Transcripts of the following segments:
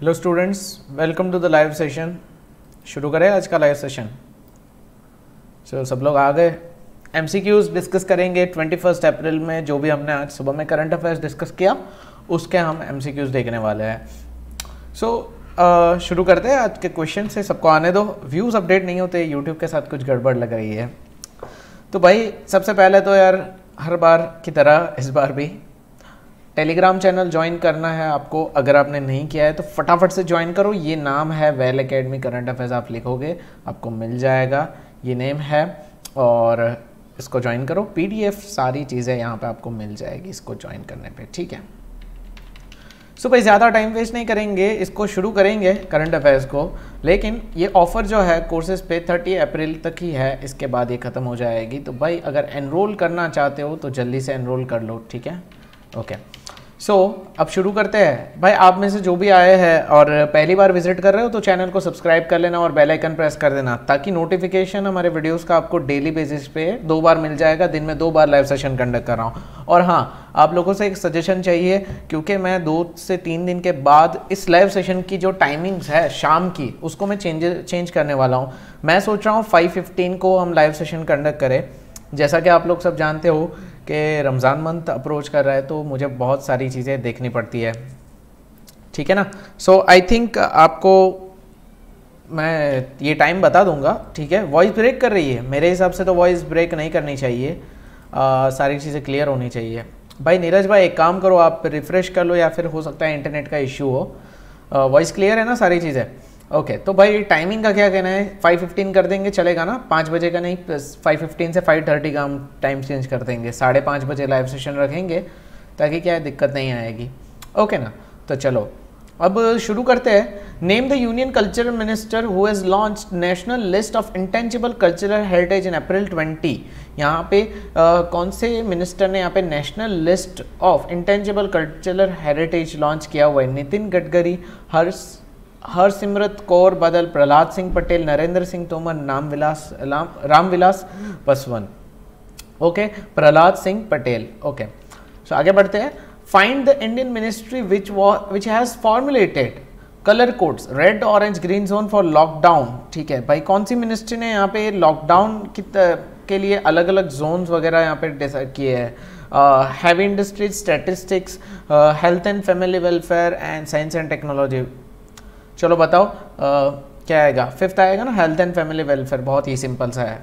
Hello students welcome to the live session शुरू करें आज का लाइव सेशन सो सब लोग आ गए. एम डिस्कस करेंगे ट्वेंटी फ़र्स्ट अप्रैल में जो भी हमने आज सुबह में करंट अफेयर्स डिस्कस किया उसके हम एम देखने वाले हैं. सो so, uh, शुरू करते हैं आज के क्वेश्चन से. सबको आने दो. व्यूज़ अपडेट नहीं होते यूट्यूब के साथ कुछ गड़बड़ लग रही है. तो भाई सबसे पहले तो यार हर बार की तरह इस बार भी टेलीग्राम चैनल ज्वाइन करना है आपको, अगर आपने नहीं किया है तो फटाफट से ज्वाइन करो। ये नाम है वेल एकेडमी करंट अफेयर्स आप लिखोगे, आपको मिल जाएगा। ये नेम है और इसको ज्वाइन करो। पीडीएफ सारी चीज़ें यहाँ पे आपको मिल जाएगी इसको ज्वाइन करने पे, ठीक है? सो भाई, ज़्यादा टाइम वेस्ट नहीं करेंगे, इसको शुरू करेंगे करंट अफेयर्स को। लेकिन ये ऑफ़र जो है कोर्सेज पे 30 अप्रैल तक ही है, इसके बाद ये ख़त्म हो जाएगी। तो भाई, अगर एनरोल करना चाहते हो तो जल्दी से एनरोल कर लो, ठीक है? ओके सो so, अब शुरू करते हैं। भाई आप में से जो भी आए हैं और पहली बार विज़िट कर रहे हो तो चैनल को सब्सक्राइब कर लेना और बेल आइकन प्रेस कर देना ताकि नोटिफिकेशन हमारे वीडियोस का आपको डेली बेसिस पे दो बार मिल जाएगा। दिन में दो बार लाइव सेशन कंडक्ट कर रहा हूँ। और हाँ आप लोगों से एक सजेशन चाहिए क्योंकि मैं दो से तीन दिन के बाद इस लाइव सेशन की जो टाइमिंग्स है शाम की उसको मैं चेंज चेंज करने वाला हूँ। मैं सोच रहा हूँ फाइव को हम लाइव सेशन कंडक्ट करें। जैसा कि आप लोग सब जानते हो कि रमज़ान मंथ अप्रोच कर रहा है तो मुझे बहुत सारी चीज़ें देखनी पड़ती है। ठीक है ना? सो आई थिंक आपको मैं ये टाइम बता दूँगा ठीक है? वॉइस ब्रेक कर रही है। मेरे हिसाब से तो वॉइस ब्रेक नहीं करनी चाहिए। आ, सारी चीज़ें क्लियर होनी चाहिए। भाई नीरज भाई एक काम करो आप रिफ़्रेश कर लो या फिर हो सकता है इंटरनेट का इश्यू हो। वॉइस क्लियर है ना सारी चीज़ें? ओके तो भाई टाइमिंग का क्या कहना है? 5:15 कर देंगे चलेगा ना? पाँच बजे का नहीं 5:15 से 5:30 का हम टाइम चेंज कर देंगे। साढ़े पाँच बजे लाइव सेशन रखेंगे ताकि क्या है दिक्कत नहीं आएगी। ओके ना? तो चलो अब शुरू करते हैं। Name the union cultural minister who has launch national list of intangible cultural heritage in April 20 यहाँ पे आ, कौन से मिनिस्टर ने यहाँ पे national list of intangible cultural heritage launch किया हुआ है? नितिन गडकरी हर्ष हरसिमरत कौर, बदल प्रहलाद सिंह पटेल, नरेंद्र सिंह तोमर, नाम Vilas Ramvilas Paswan. Okay Prahlad Singh Patel. Okay so आगे बढ़ते हैं। Find the Indian ministry which which has formulated colour codes red orange green zone for lockdown ठीक है? भाई, कौन सी मिनिस्ट्री ने यहाँ पे लॉकडाउन के लिए अलग अलग जोन्स वगैरह यहाँ पे डिसाइड किए हैं? Heavy industries statistics health and family welfare and science and technology चलो बताओ आ, क्या आएगा? फिफ्थ आएगा ना हेल्थ एंड फैमिली वेलफेयर बहुत ही सिंपल सा है।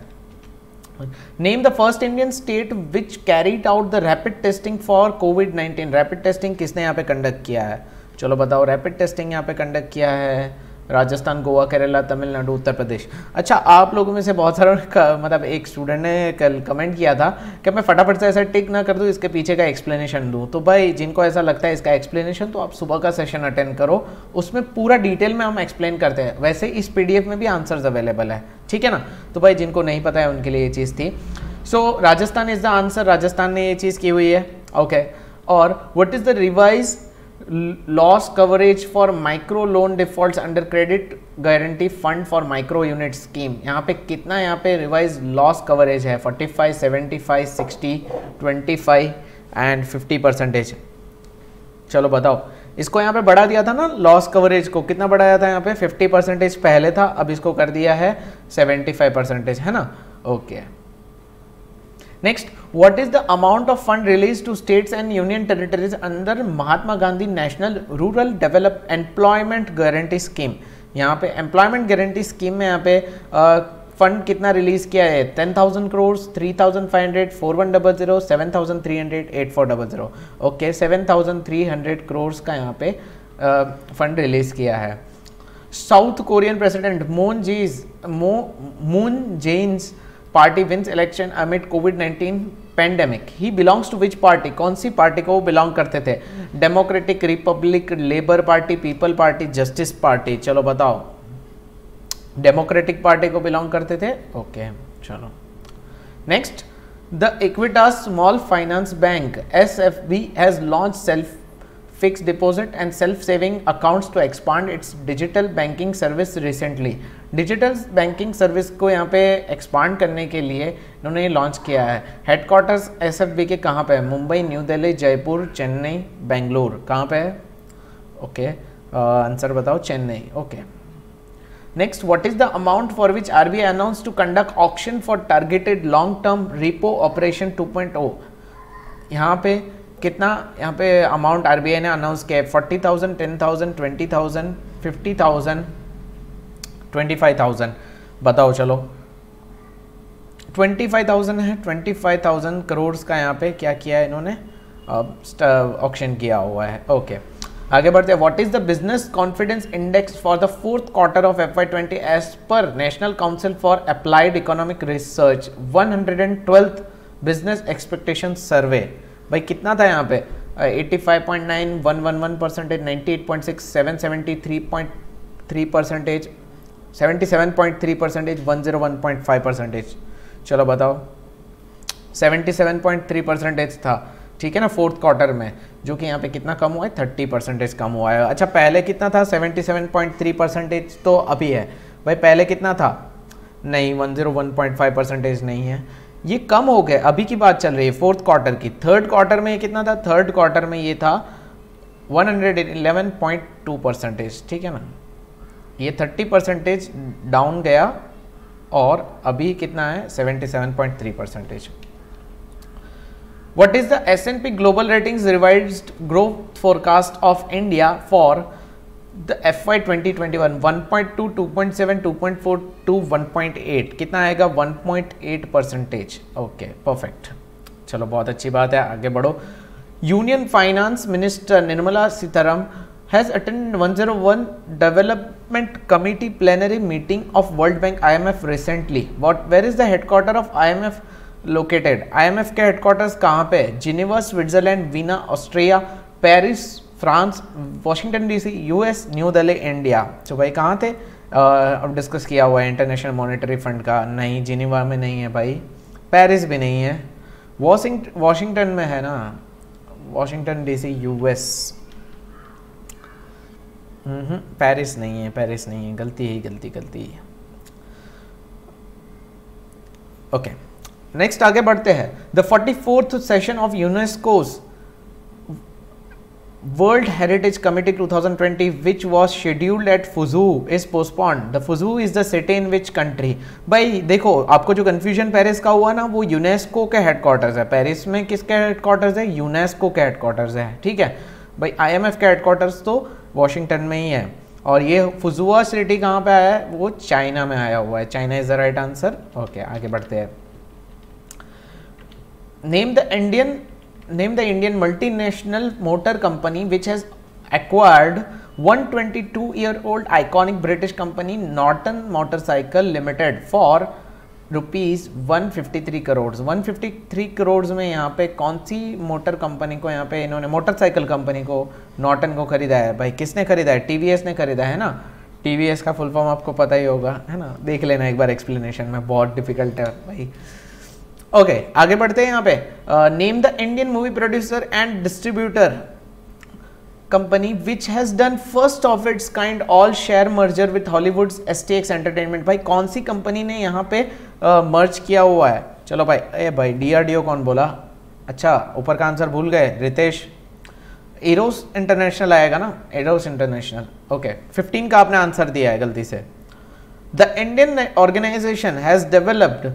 Name the first Indian state which carried out the rapid testing for covid 19 rapid testing किसने यहाँ पे कंडक्ट किया है? चलो बताओ रैपिड टेस्टिंग यहाँ पे कंडक्ट किया है? राजस्थान, गोवा, केरला, तमिलनाडु, उत्तर प्रदेश। अच्छा आप लोगों में से बहुत सारे मतलब एक स्टूडेंट ने कल कमेंट किया था कि मैं फटाफट से ऐसा टिक ना कर दूँ, इसके पीछे का एक्सप्लेनेशन दूँ। तो भाई, जिनको ऐसा लगता है इसका एक्सप्लेनेशन तो आप सुबह का सेशन अटेंड करो। उसमें पूरा डिटेल में हम एक्सप्लेन करते हैं। वैसे इस पीडीएफ में भी आंसर्स अवेलेबल है। ठीक है ना? तो भाई, जिनको नहीं पता है, उनके लिए ये चीज़ थी। So Rajasthan is the answer Rajasthan ने ये चीज़ की हुई है। ओके और what is the revise loss coverage for micro loan default under credit guarantee fund for micro unit scheme यहाँ पे कितना यहाँ पे रिवाइज लॉस कवरेज है? 45, 75, 60, 25 एंड 50 परसेंटेज चलो बताओ। इसको यहाँ पे बढ़ा दिया था ना लॉस कवरेज को। कितना बढ़ाया था यहाँ पे? 50 परसेंटेज पहले था अब इसको कर दिया है 75 परसेंटेज है ना? Okay okay. Next what is the amount of fund release to states and union territories अंदर Mahatma Gandhi national rural develop employment guarantee scheme यहाँ पे एम्प्लॉयमेंट गारंटी स्कीम में यहाँ पे फंड uh, कितना रिलीज़ किया है? Ten thousand crore three thousand five hundred four one double zero seven thousand three hundred eight four double zero okay seven thousand three hundred crore का यहाँ पे fund uh, release किया है। South Korean president Moon जीज Moon gents party wins election amid covid 19 pandemic he belongs to which party कौन सी party को वो बिलोंग करते थे? Democratic republic labour party people party justice party चलो बताओ। डेमोक्रेटिक पार्टी को बिलोंग करते थे? ओके चलो। Next the Equitas small finance bank S F B has launch self fixed deposit and self-saving accounts to expand its digital banking service recently. Digital banking service को यहाँ पे expand करने के लिए इन्होंने ये लॉन्च किया है। हेडक्वार्टर्स एस एफ़ बी के कहाँ पे है? मुंबई न्यू दिल्ली जयपुर, चेन्नई, बेंगलोर। कहाँ पे है? ओके आंसर बताओ, Chennai. Okay next what is the amount for which RBI announce to conduct auction for targeted long term repo operation 2.0 यहाँ पे कितना यहाँ पे अमाउंट आरबीआई ने अनाउंस किया है? Forty thousand ten thousand twenty thousand fifty thousand twenty five thousand बताओ, चलो। ट्वेंटी फाइव थाउज़ेंड है ट्वेंटी फाइव थाउज़ेंड करोड़ का यहाँ पे क्या किया है इन्होंने? ऑक्शन किया हुआ है। ओके. आगे बढ़ते हैं। What is the business confidence index for the fourth quarter of F Y twenty as per national council for applied economic research one hundred and twelfth business expectation survey भाई, कितना था यहाँ पे? Eighty five point nine one one one percentage ninety eight point six seven seventy three point three percentage seventy seven point three percentage one zero one point five percentage चलो बताओ। Seventy seven point three percentage था, ठीक है ना fourth quarter में, जो कि यहाँ पे कितना कम हुआ है? थर्टी परसेंटेज कम हुआ है। अच्छा पहले कितना था? Seventy seven point three percentage तो अभी है। भाई, पहले कितना था? नहीं one zero one point five percentage नहीं है। ये कम हो गया अभी की बात चल रही है फोर्थ क्वार्टर की। थर्ड क्वार्टर में ये कितना था? थर्ड क्वार्टर में ये था one hundred eleven point two percentage ठीक है ना? ये थर्टी परसेंटेज डाउन गया और अभी कितना है? Seventy seven point three percentage What is the S&P Global Ratings revised growth forecast of India for the FY 2021 1.2, 2.7, 2.4 to 1.8 कितना आएगा? 1.8 परसेंटेज ओके परफेक्ट चलो बहुत अच्छी बात है आगे बढ़ो। Union finance minister Nirmala Sitharaman has attend 101 development committee plenary meeting of world bank IMF recently what where is the headquarter of IMF located IMF के हेडक्वार्टर्स कहाँ पे Geneva Switzerland Vienna Austria Paris France, Washington DC, US, New Delhi, India. तो भाई, कहाँ थे? अब discuss किया हुआ है इंटरनेशनल मॉनेटरी फंड का। नहीं जिनेवा में नहीं है भाई। पेरिस भी नहीं है। वॉशिंग वॉशिंगटन में है ना? वॉशिंगटन डीसी यूएस पेरिस नहीं है पेरिस नहीं है। गलती ही, गलती गलती। ओके नेक्स्ट आगे बढ़ते हैं। The forty fourth session of UNESCO's world heritage committee 2020 which was scheduled at Fuzhou is postponed the Fuzhou is the city in which country भाई देखो, आपको जो कंफ्यूजन पेरिस का हुआ ना, वो यूनेस्को के हेडक्वार्टर्स है। पेरिस में किसके हेडक्वार्टर्स है? यूनेस्को के हेडक्वार्टर्स है। ठीक है? भाई आईएमएफ के हेडक्वार्टर्स तो वॉशिंगटन में ही है। और ये फुजुआ सिटी कहाँ पे आया है? वो चाइना में आया हुआ है। China is the right answer okay आगे बढ़ते हैं। Name the Indian name the Indian multinational motor company which has acquired 122 year old iconic British company, Norton Motorcycle Limited, for rupees 153 crore 153 crore में यहाँ पे कौन सी मोटर कंपनी को यहाँ पे इन्होंने मोटरसाइकिल कंपनी को नॉटन को खरीदा है? भाई, किसने खरीदा है? टीवीएस ने खरीदा है ना? टीवीएस का फुल फॉर्म आपको पता ही होगा, है ना? देख लेना एक बार एक्सप्लेनेशन में, बहुत डिफ़िकल्ट है भाई। ओके okay, आगे बढ़ते हैं यहाँ पे। Name the Indian movie producer and distributor company which has done first of its kind all share merger with Hollywood S T X entertainment भाई कौन सी कंपनी ने यहाँ पे मर्ज uh, किया हुआ है? चलो भाई ए भाई डीआरडीओ कौन बोला? अच्छा ऊपर का आंसर भूल गए रितेश। एरोस इंटरनेशनल आएगा ना? एरोस इंटरनेशनल ओके 15 का आपने आंसर दिया है गलती से। The Indian organisation has developed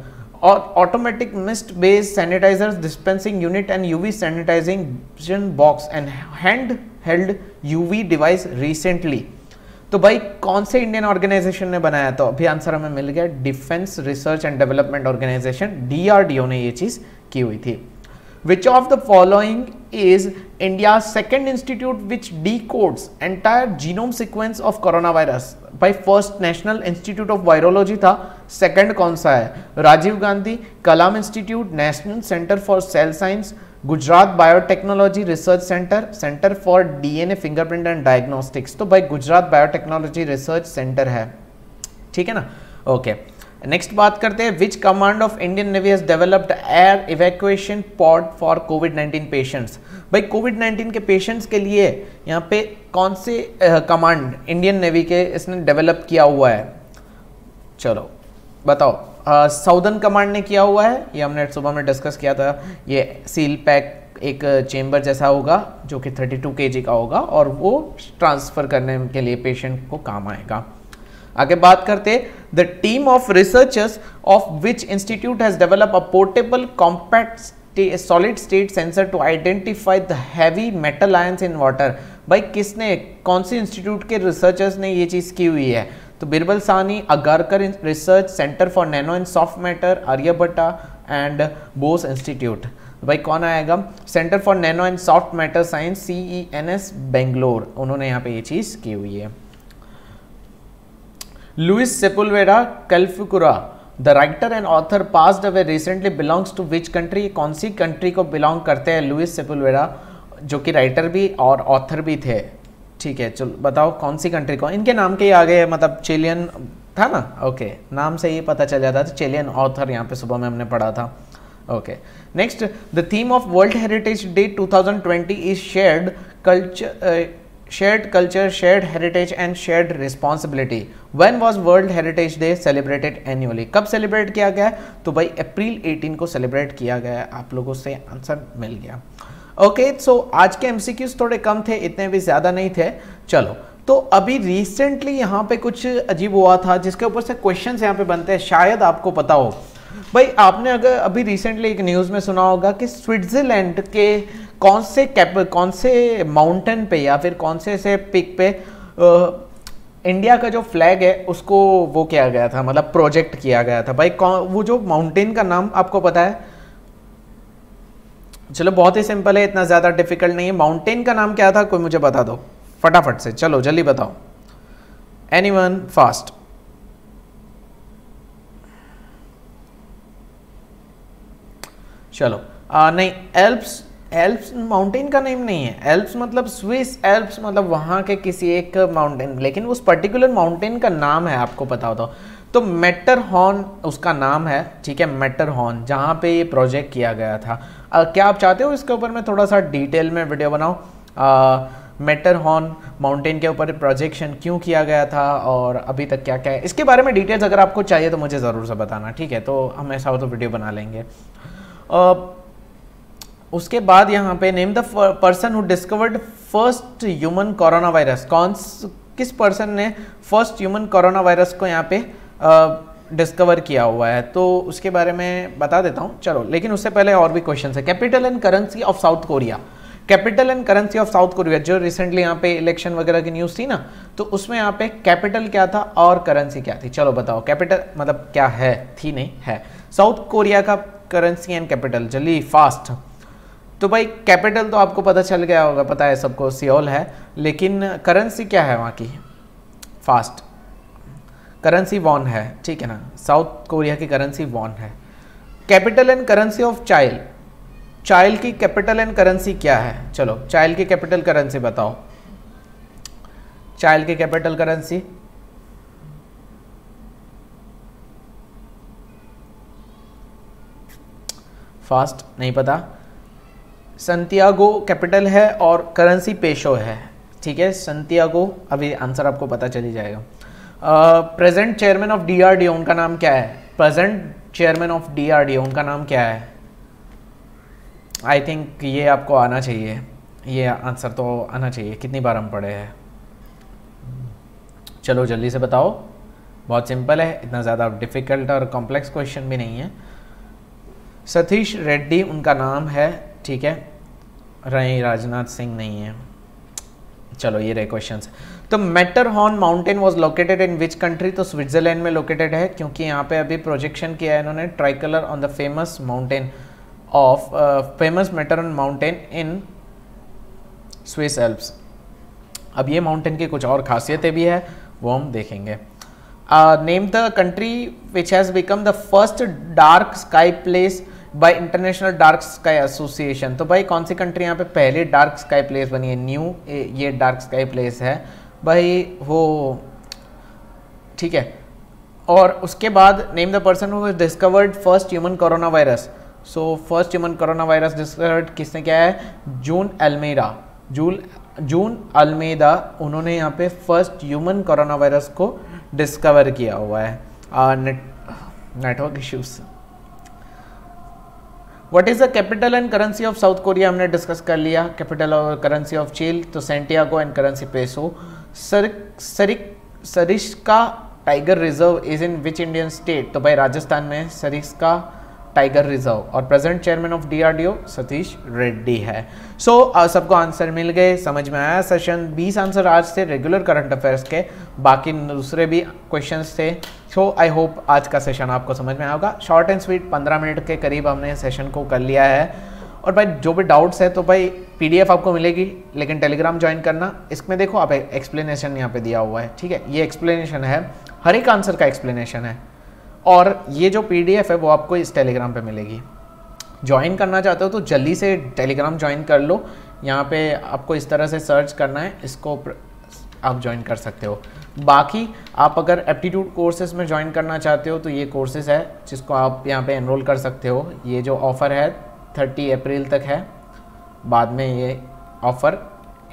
और automatic mist base sanitiser dispensing unit and UV sanitising box and hand held UV device recently तो भाई, कौन से इंडियन ऑर्गेनाइजेशन ने बनाया तो अभी आंसर हमें मिल गया defence research and development organisation D R D O ने ये चीज़ की हुई थी। Which of the following is India's second institute which decodes entire genome sequence of coronavirus? by first National Institute of Virology था second कौन सा है Rajiv Gandhi Kalam institute national centre for cell science Gujarat biotechnology research centre centre for DNA fingerprint and diagnostics तो भाई Gujarat biotechnology research centre है ठीक है ना ओके okay. नेक्स्ट बात करते हैं which command of Indian navy has developed air evacuation pod for covid 19 patients भाई कोविड 19 के पेशेंट्स के लिए यहाँ पे कौन से कमांड इंडियन नेवी के इसने डेवलप किया हुआ है? चलो, बताओ। साउदर्न कमांड ने किया हुआ है? ये हमने सुबह में डिस्कस किया था। ये सील पैक एक चेम्बर जैसा होगा, जो कि 32 टू का होगा, और वो ट्रांसफ़र करने के लिए पेशेंट को काम आएगा। आगे बात करते the team of researchers of which institute has develop a portable compact solid state sensor to identify the heavy metal ions in water भाई, किसने, कौन से इंस्टीट्यूट के रिसर्चर्स ने ये चीज़ की हुई है? तो Birbal Sahni, Agharkar research centre for nano and soft matter Aryabhatta and Bose institute भाई, कौन आएगा? Centre for nano and soft matter science C E N S Bangalore उन्होंने यहाँ पे ये चीज़ की हुई है। Luis Sepulveda Calfucura the writer and author passed away recently belongs to which country कौन सी कंट्री को बिलोंग करते हैं लुइस सेपुलवेरा जो कि राइटर भी और ऑथर भी थे। ठीक है, चलो, बताओ कौन सी कंट्री को? इनके नाम के ही आगे मतलब चिलियन था ना? ओके नाम से ही पता चल जाता था चिलियन ऑथर यहाँ पे सुबह में हमने पढ़ा था। Okay next the theme of world heritage day 2020 is shared culture shared culture shared heritage and shared responsibility one was world heritage day celebrated annually कब सेलिब्रेट किया गया? तो भाई अप्रैल 18 को सेलिब्रेट किया गया आप लोगों से आंसर मिल गया। ओके okay, सो so आज के एमसीक्यूज थोड़े कम थे इतने भी ज़्यादा नहीं थे। चलो तो अभी रिसेंटली यहाँ पे कुछ अजीब हुआ था जिसके ऊपर से क्वेश्चन यहाँ पे बनते हैं। शायद आपको पता हो। भाई आपने अगर अभी रिसेंटली एक न्यूज़ में सुना होगा कि स्विट्जरलैंड के कौन से कैप कौन से माउंटेन पे या फिर कौन से ऐसे पिक पे आ, इंडिया का जो फ्लैग है उसको वो किया गया था मतलब प्रोजेक्ट किया गया था। भाई कौन वो जो माउंटेन का नाम आपको पता है? चलो बहुत ही सिंपल है इतना ज़्यादा डिफ़िकल्ट नहीं है। माउंटेन का नाम क्या था? कोई मुझे बता दो। फटाफट से चलो जल्दी बताओ। एनी वन फास्ट चलो। आ, नहीं एल्प्स एल्प्स माउंटेन का नेम नहीं है। एल्प्स मतलब स्विस एल्प्स मतलब वहाँ के किसी एक माउंटेन लेकिन उस पर्टिकुलर माउंटेन का नाम है आपको पता हो तो। तो मेटर हॉर्न उसका नाम है ठीक है मेटर हॉर्न जहाँ पे ये प्रोजेक्ट किया गया था। आ, क्या आप चाहते हो इसके ऊपर मैं थोड़ा सा डिटेल में वीडियो बनाऊँ? मेटर हॉर्न माउंटेन के ऊपर प्रोजेक्शन क्यों किया गया था और अभी तक क्या क्या है? इसके बारे में डिटेल्स अगर आपको चाहिए तो मुझे ज़रूर से बताना ठीक है? तो हम ऐसा हो तो वीडियो बना लेंगे। उसके बाद यहाँ पे name the person who discovered first human corona virus कौन किस पर्सन ने फ़र्स्ट ह्यूमन कोरोना वायरस को यहाँ पे डिस्कवर किया हुआ है? तो उसके बारे में बता देता हूँ। चलो, लेकिन उससे पहले और भी क्वेश्चन है। Capital and currency of South Korea capital and currency of South Korea जो रिसेंटली यहाँ पे इलेक्शन वगैरह की न्यूज़ थी ना तो उसमें यहाँ पे कैपिटल क्या था और करेंसी क्या थी? चलो बताओ कैपिटल मतलब क्या है? थी नहीं, है। साउथ कोरिया का करेंसी एंड कैपिटल जल्दी फास्ट तो भाई कैपिटल तो आपको पता चल गया होगा, पता है सबको, सियोल है, लेकिन करेंसी क्या है वहाँ की? फास्ट करेंसी वॉन है, ठीक है ना? साउथ कोरिया की करेंसी वॉन है. Capital and currency of child child की कैपिटल एंड करेंसी क्या है? चलो चाइल्ड की कैपिटल करेंसी बताओ. चाइल्ड की कैपिटल करेंसी फास्ट, नहीं पता। संतियागो कैपिटल है और करेंसी पेशो है। ठीक है संतियागो अभी आंसर आपको पता चली जाएगा। प्रेजेंट चेयरमैन ऑफ़ डीआरडीओ उनका नाम क्या है? प्रेजेंट चेयरमैन ऑफ़ डीआरडीओ उनका नाम क्या है? आई थिंक ये आपको आना चाहिए। ये आंसर तो आना चाहिए। कितनी बार हम पढ़े हैं? चलो, जल्दी से बताओ। बहुत सिंपल है। इतना ज़्यादा डिफ़िकल्ट और कॉम्प्लेक्स क्वेश्चन भी नहीं है। सतीश रेड्डी, उनका नाम है, ठीक है? रही राजनाथ सिंह नहीं है। चलो, ये रहे क्वेश्चन तो Matterhorn mountain was located in which country तो स्विट्जरलैंड में लोकेटेड है, क्योंकि यहाँ पे अभी प्रोजेक्शन किया है इन्होंने tricolour on the famous mountain of famous Matterhorn mountain in Swiss Alps अब ये माउंटेन की कुछ और खासियतें भी है, वो हम देखेंगे। Name the country which has become the first dark sky place by international dark sky association तो भाई, कौन सी कंट्री यहाँ पे पहले डार्क स्काई प्लेस बनी है? न्यू ये डार्क स्काई प्लेस है। भाई, वो, ठीक है। और उसके बाद name the person who discovered first human corona virus so first human corona virus discovered किसने क्या है? जून एलमेरा जूल जून अलमेदा उन्होंने यहाँ पे फ़र्स्ट ह्यूमन कोरोना वायरस को डिस्कवर किया हुआ है। Network issues what is the capital and currency of South Korea हमने डिस्कस कर लिया। कैपिटल और करेंसी ऑफ़ चील तो Santiago and currency peso sir सरिक का tiger reserve is in which Indian state तो भाई राजस्थान में सरिस्का टाइगर रिज़र्व और present chairman of DRDO Satish Reddy है। सो so, सबको आंसर मिल गए समझ में आया सेशन 20 आंसर आज थे रेगुलर करंट अफेयर्स के बाकी दूसरे भी क्वेश्चंस थे। सो आई होप आज का सेशन आपको समझ में आएगा शॉर्ट एंड स्वीट 15 मिनट के करीब हमने सेशन को कर लिया है। और भाई जो भी डाउट्स है तो भाई पीडीएफ आपको मिलेगी लेकिन टेलीग्राम ज्वाइन करना। इसमें देखो आप एक्सप्लेनेशन यहाँ पे दिया हुआ है ठीक है? ये एक्सप्लेनेशन है। हर एक आंसर का एक्सप्लेनेशन है। और ये जो पीडीएफ है वो आपको इस टेलीग्राम पर मिलेगी। ज्वाइन करना चाहते हो तो जल्दी से टेलीग्राम ज्वाइन कर लो। यहाँ पे आपको इस तरह से सर्च करना है, इसको आप ज्वाइन कर सकते हो। बाकी आप अगर एप्टीट्यूड कोर्सेज में ज्वाइन करना चाहते हो तो ये कोर्सेज है जिसको आप यहाँ पे एनरोल कर सकते हो। ये जो ऑफ़र है थर्टी अप्रैल तक है। बाद में ये ऑफ़र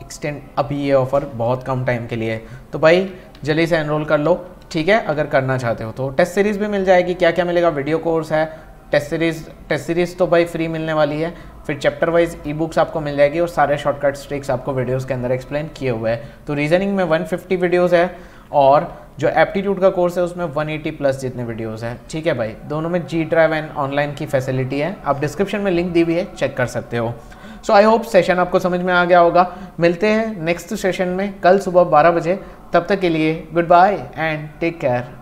एक्सटेंड अभी ये ऑफ़र बहुत कम टाइम के लिए है। तो भाई, जल्दी से एनरोल कर लो। ठीक है, अगर करना चाहते हो तो। टेस्ट सीरीज़ भी मिल जाएगी क्या क्या मिलेगा? वीडियो कोर्स है टेस्ट सीरीज़ टेस्ट सीरीज़ तो भाई फ्री मिलने वाली है। फिर चैप्टर वाइज ई बुक्स आपको मिल जाएगी और सारे शॉर्टकट ट्रिक्स आपको वीडियोस के अंदर एक्सप्लेन किए हुए हैं। तो रीजनिंग में 150 वीडियोस है और जो एप्टीट्यूड का कोर्स है उसमें 180 प्लस जितने वीडियोस है। ठीक है भाई, दोनों में जी ड्राइव एंड ऑनलाइन की फैसिलिटी है। आप डिस्क्रिप्शन में लिंक दी हुई है चेक कर सकते हो। सो आई होप सेशन आपको समझ में आ गया होगा। मिलते हैं नेक्स्ट सेशन में, कल सुबह बारह बजे। तब तक के लिए good bye and take care